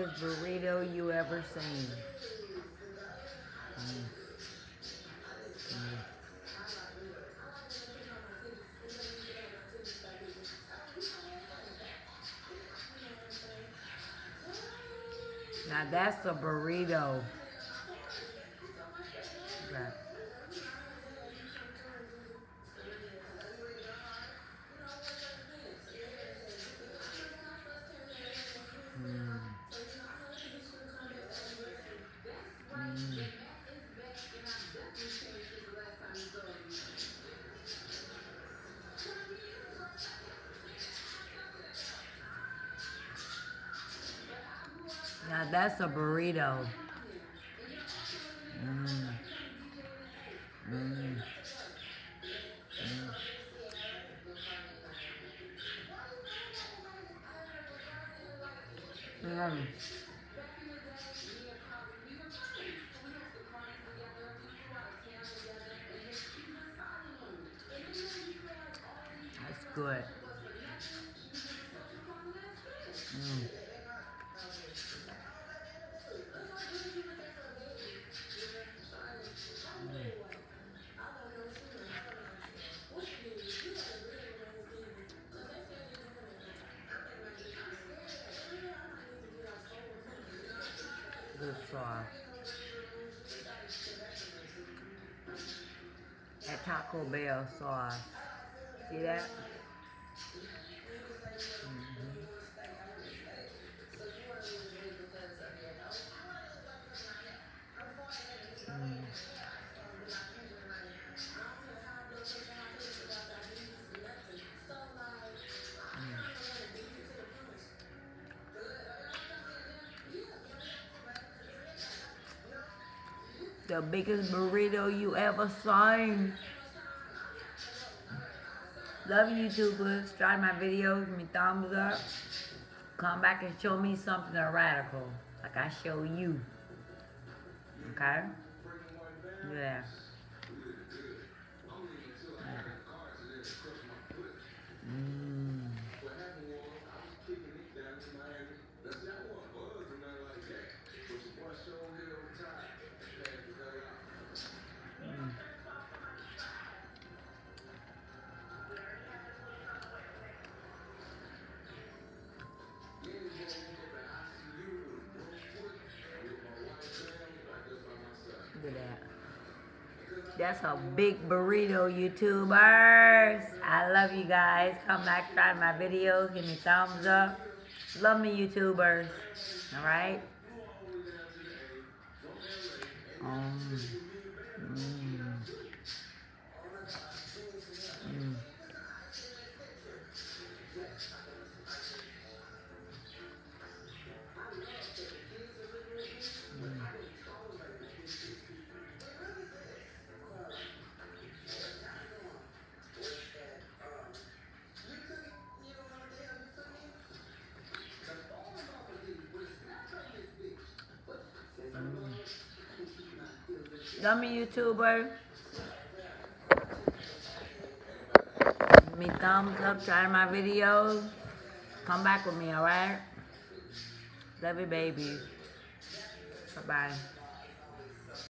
biggest burrito you ever seen. Now that's a burrito. Okay. Mm. Mm. Now that's a burrito. Mm. Mm. Mm. Mm. That's good. Mm. That Taco Bell sauce. See that? The biggest burrito you ever seen. Love you, YouTubers. Try my videos, give me thumbs up. Come back and show me something radical, like I show you. Okay? Yeah. That's a big burrito, YouTubers. I love you guys. Come back, try my videos. Give me thumbs up. Love me, YouTubers. All right? Um, Me, YouTuber. Give me thumbs up, try my videos. Come back with me, alright? Love you, baby. Bye-bye.